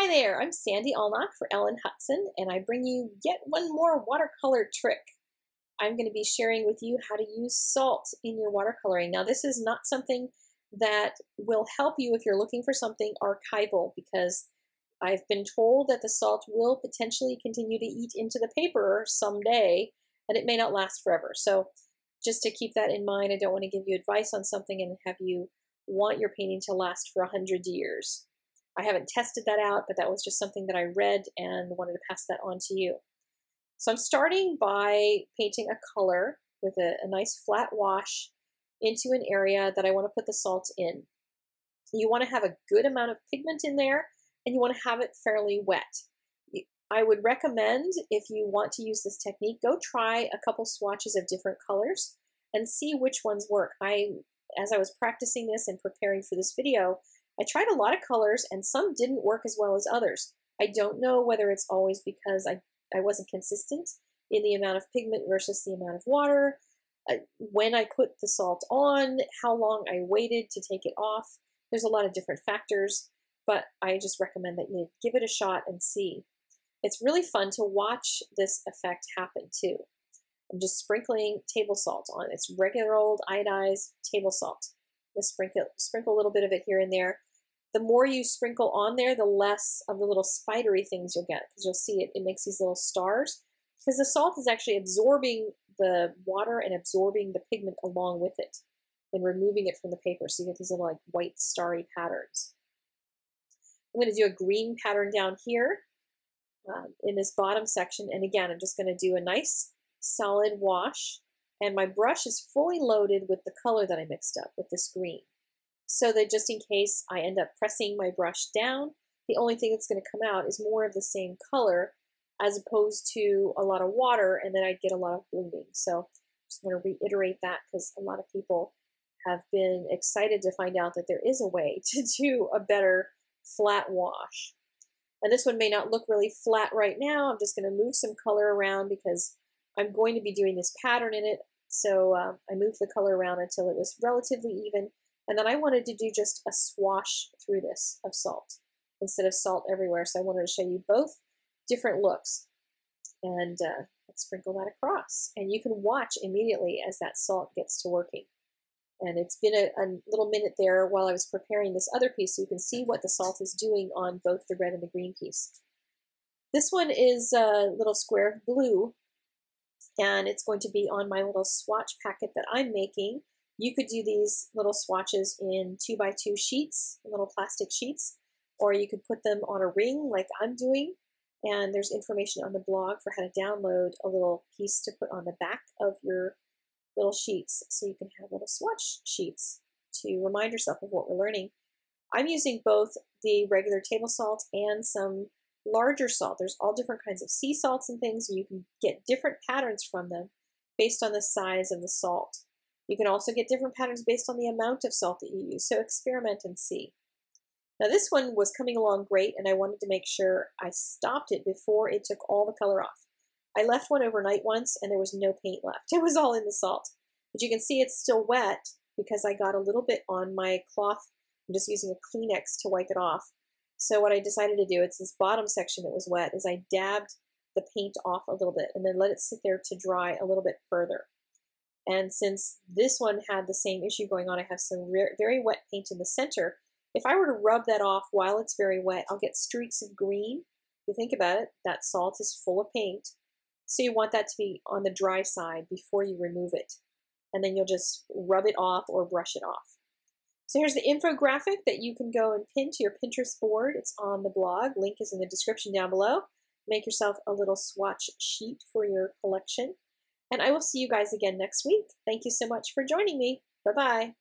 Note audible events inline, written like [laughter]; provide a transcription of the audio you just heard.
Hi there, I'm Sandy Allnock for Ellen Hutson, and I bring you yet one more watercolor trick. I'm going to be sharing with you how to use salt in your watercoloring. Now, this is not something that will help you if you're looking for something archival because I've been told that the salt will potentially continue to eat into the paper someday and it may not last forever. So just to keep that in mind, I don't want to give you advice on something and have you want your painting to last for a hundred years. I haven't tested that out, but that was just something that I read and wanted to pass that on to you. So I'm starting by painting a color with a, a nice flat wash into an area that I want to put the salt in. You want to have a good amount of pigment in there and you want to have it fairly wet. I would recommend if you want to use this technique, go try a couple swatches of different colors and see which ones work. I, as I was practicing this and preparing for this video, I tried a lot of colors and some didn't work as well as others. I don't know whether it's always because I, I wasn't consistent in the amount of pigment versus the amount of water, uh, when I put the salt on, how long I waited to take it off. There's a lot of different factors, but I just recommend that you give it a shot and see. It's really fun to watch this effect happen too. I'm just sprinkling table salt on. It's regular old iodized table salt. Just sprinkle, sprinkle a little bit of it here and there. The more you sprinkle on there, the less of the little spidery things you'll get because you'll see it, it makes these little stars because the salt is actually absorbing the water and absorbing the pigment along with it and removing it from the paper. So you get these little like white starry patterns. I'm going to do a green pattern down here um, in this bottom section. And again, I'm just going to do a nice solid wash. And my brush is fully loaded with the color that I mixed up with this green. So that just in case I end up pressing my brush down, the only thing that's going to come out is more of the same color as opposed to a lot of water and then I'd get a lot of blooming. So I just want to reiterate that because a lot of people have been excited to find out that there is a way [laughs] to do a better flat wash. And this one may not look really flat right now. I'm just going to move some color around because I'm going to be doing this pattern in it. So uh, I moved the color around until it was relatively even. And then I wanted to do just a swash through this of salt instead of salt everywhere. So I wanted to show you both different looks. And uh, let's sprinkle that across. And you can watch immediately as that salt gets to working. And it's been a, a, little minute there while I was preparing this other piece so you can see what the salt is doing on both the red and the green piece. This one is a little square of blue and it's going to be on my little swatch packet that I'm making. You could do these little swatches in two by two sheets, little plastic sheets, or you could put them on a ring like I'm doing and there's information on the blog for how to download a little piece to put on the back of your little sheets so you can have little swatch sheets to remind yourself of what we're learning. I'm using both the regular table salt and some larger salt. There's all different kinds of sea salts and things, and you can get different patterns from them based on the size of the salt. You can also get different patterns based on the amount of salt that you use, so experiment and see. Now this one was coming along great and I wanted to make sure I stopped it before it took all the color off. I left one overnight once and there was no paint left. [laughs] It was all in the salt. But you can see it's still wet because I got a little bit on my cloth. I'm just using a Kleenex to wipe it off. So what I decided to do, it's this bottom section that was wet, is I dabbed the paint off a little bit and then let it sit there to dry a little bit further. And since this one had the same issue going on, I have some very wet paint in the center, if I were to rub that off while it's very wet, I'll get streaks of green. If you think about it, that salt is full of paint. So you want that to be on the dry side before you remove it. And then you'll just rub it off or brush it off. So here's the infographic that you can go and pin to your Pinterest board. It's on the blog. Link is in the description down below. Make yourself a little swatch sheet for your collection. And I will see you guys again next week. Thank you so much for joining me. Bye-bye.